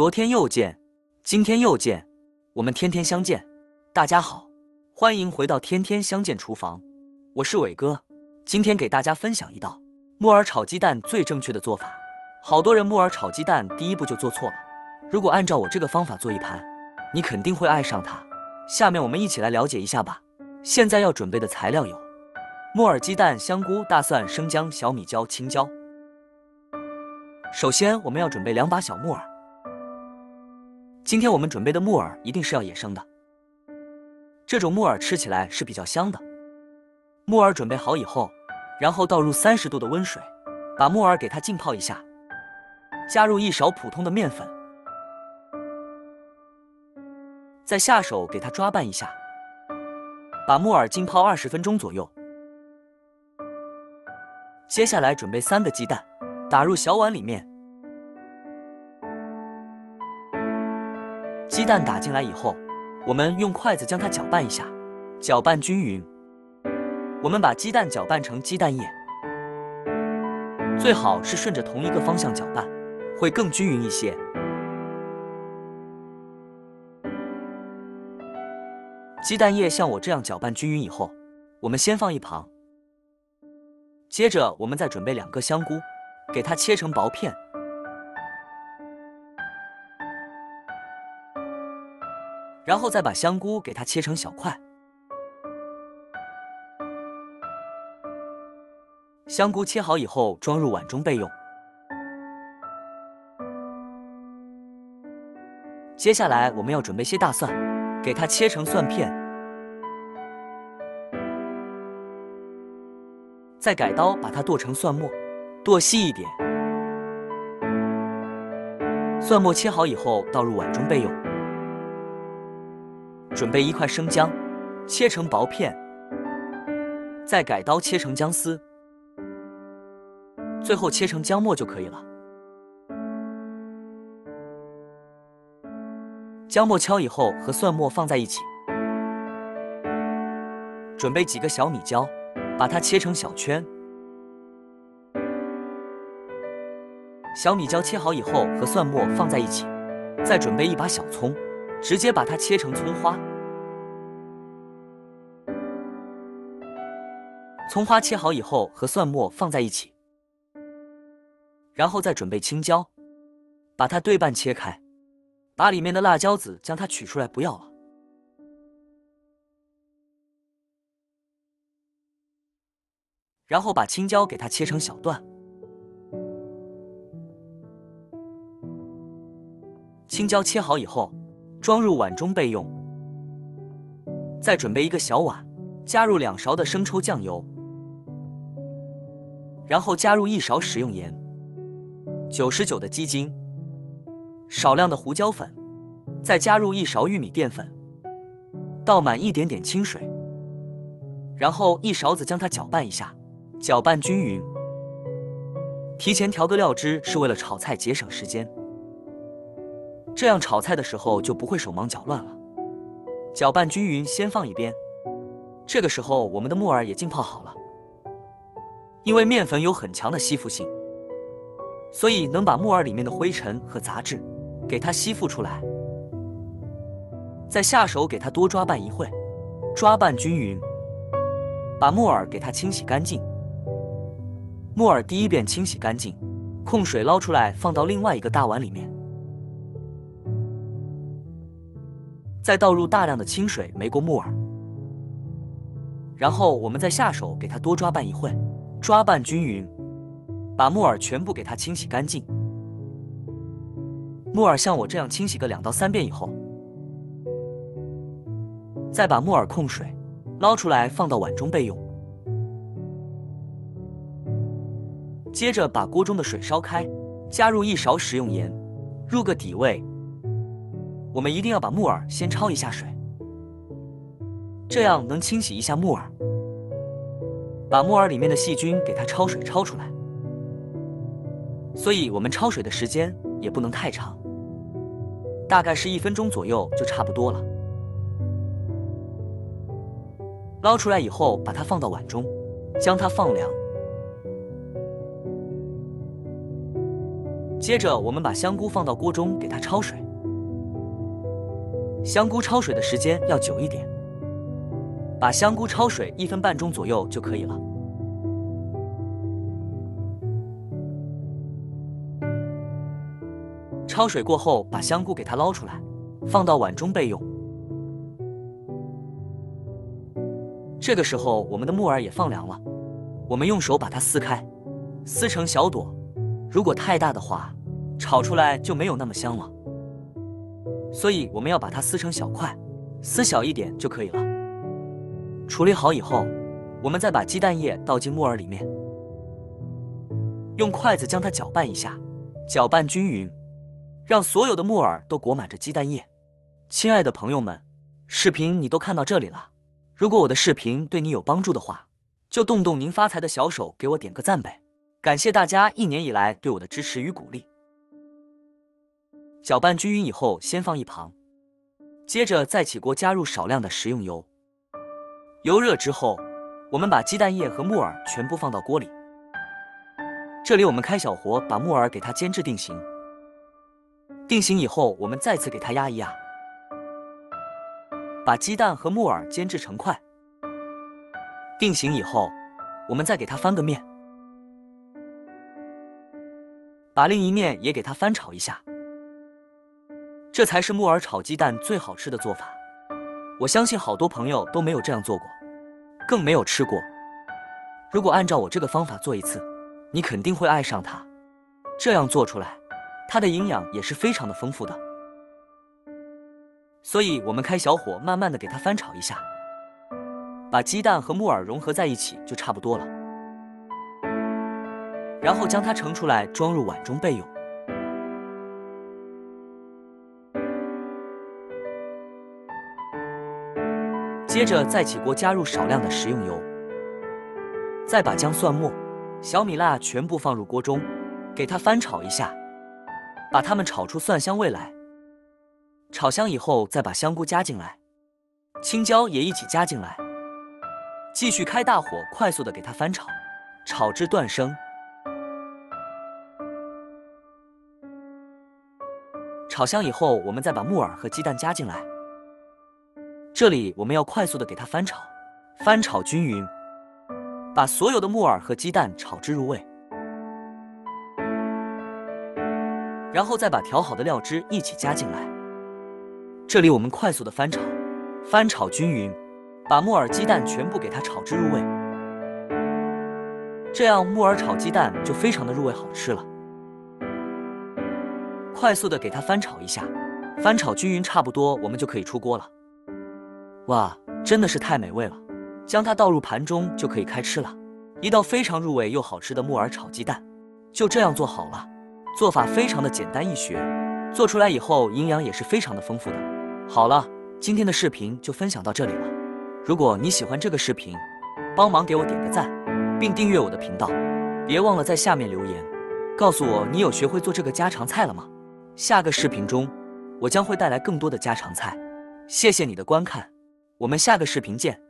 昨天又见，今天又见，我们天天相见。大家好，欢迎回到天天相见厨房，我是伟哥。今天给大家分享一道木耳炒鸡蛋最正确的做法。好多人木耳炒鸡蛋第一步就做错了，如果按照我这个方法做一盘，你肯定会爱上它。下面我们一起来了解一下吧。现在要准备的材料有木耳、鸡蛋、香菇、大蒜、生姜、小米椒、青椒。首先，我们要准备两把小木耳。今天我们准备的木耳一定是要野生的，这种木耳吃起来是比较香的。木耳准备好以后，然后倒入三十度的温水，把木耳给它浸泡一下，加入一勺普通的面粉，再下手给它抓拌一下，把木耳浸泡二十分钟左右。接下来准备三个鸡蛋，打入小碗里面，鸡蛋打进来以后，我们用筷子将它搅拌一下，搅拌均匀。我们把鸡蛋搅拌成鸡蛋液，最好是顺着同一个方向搅拌，会更均匀一些。鸡蛋液像我这样搅拌均匀以后，我们先放一旁。接着，我们再准备两个香菇，给它切成薄片，然后再把香菇给它切成小块。香菇切好以后，装入碗中备用。接下来我们要准备些大蒜，给它切成蒜片，再改刀把它剁成蒜末，剁细一点。蒜末切好以后，倒入碗中备用。准备一块生姜，切成薄片，再改刀切成姜丝。最后切成姜末就可以了。姜末敲以后和蒜末放在一起，准备几个小米椒，把它切成小圈。小米椒切好以后和蒜末放在一起，再准备一把小葱，直接把它切成葱花。葱花切好以后和蒜末放在一起。然后再准备青椒，把它对半切开，把里面的辣椒籽将它取出来，不要了。然后把青椒给它切成小段，青椒切好以后装入碗中备用。再准备一个小碗，加入两勺的生抽酱油，然后加入一勺食用盐。九十九的鸡精，少量的胡椒粉，再加入一勺玉米淀粉，倒满一点点清水，然后一勺子将它搅拌一下，搅拌均匀。提前调个料汁是为了炒菜节省时间，这样炒菜的时候就不会手忙脚乱了。搅拌均匀，先放一边。这个时候，我们的木耳也浸泡好了，因为面粉有很强的吸附性。所以能把木耳里面的灰尘和杂质给它吸附出来，再下手给它多抓拌一会，抓拌均匀，把木耳给它清洗干净。木耳第一遍清洗干净，控水捞出来放到另外一个大碗里面，再倒入大量的清水没过木耳，然后我们再下手给它多抓拌一会，抓拌均匀。把木耳全部给它清洗干净。木耳像我这样清洗个两到三遍以后，再把木耳控水捞出来放到碗中备用。接着把锅中的水烧开，加入一勺食用盐，入个底味。我们一定要把木耳先焯一下水，这样能清洗一下木耳，把木耳里面的细菌给它焯水焯出来。所以，我们焯水的时间也不能太长，大概是一分钟左右就差不多了。捞出来以后，把它放到碗中，将它放凉。接着我们把香菇放到锅中给它焯水，香菇焯水的时间要久一点，把香菇焯水一分半钟左右就可以了。焯水过后，把香菇给它捞出来，放到碗中备用。这个时候，我们的木耳也放凉了，我们用手把它撕开，撕成小朵。如果太大的话，炒出来就没有那么香了。所以我们要把它撕成小块，撕小一点就可以了。处理好以后，我们再把鸡蛋液倒进木耳里面，用筷子将它搅拌一下，搅拌均匀，让所有的木耳都裹满着鸡蛋液。亲爱的朋友们，视频你都看到这里了。如果我的视频对你有帮助的话，就动动您发财的小手，给我点个赞呗！感谢大家一年以来对我的支持与鼓励。搅拌均匀以后，先放一旁，接着再起锅，加入少量的食用油。油热之后，我们把鸡蛋液和木耳全部放到锅里。这里我们开小火，把木耳给它煎至定型。定型以后，我们再次给它压一压。把鸡蛋和木耳煎制成块，定型以后，我们再给它翻个面，把另一面也给它翻炒一下，这才是木耳炒鸡蛋最好吃的做法。我相信好多朋友都没有这样做过，更没有吃过。如果按照我这个方法做一次，你肯定会爱上它。这样做出来，它的营养也是非常的丰富的。所以，我们开小火，慢慢的给它翻炒一下，把鸡蛋和木耳融合在一起就差不多了。然后将它盛出来，装入碗中备用。接着再起锅，加入少量的食用油，再把姜、蒜末、小米辣全部放入锅中，给它翻炒一下，把它们炒出蒜香味来。炒香以后，再把香菇加进来，青椒也一起加进来，继续开大火，快速的给它翻炒，炒至断生。炒香以后，我们再把木耳和鸡蛋加进来，这里我们要快速的给它翻炒，翻炒均匀，把所有的木耳和鸡蛋炒至入味，然后再把调好的料汁一起加进来。这里我们快速的翻炒，翻炒均匀，把木耳、鸡蛋全部给它炒至入味，这样木耳炒鸡蛋就非常的入味好吃了。快速的给它翻炒一下，翻炒均匀差不多，我们就可以出锅了。哇，真的是太美味了！将它倒入盘中就可以开吃了。一道非常入味又好吃的木耳炒鸡蛋，就这样做好了。做法非常的简单易学，做出来以后营养也是非常的丰富的。好了，今天的视频就分享到这里了。如果你喜欢这个视频，帮忙给我点个赞，并订阅我的频道。别忘了在下面留言，告诉我你有学会做这个家常菜了吗？下个视频中，我将会带来更多的家常菜。谢谢你的观看，我们下个视频见。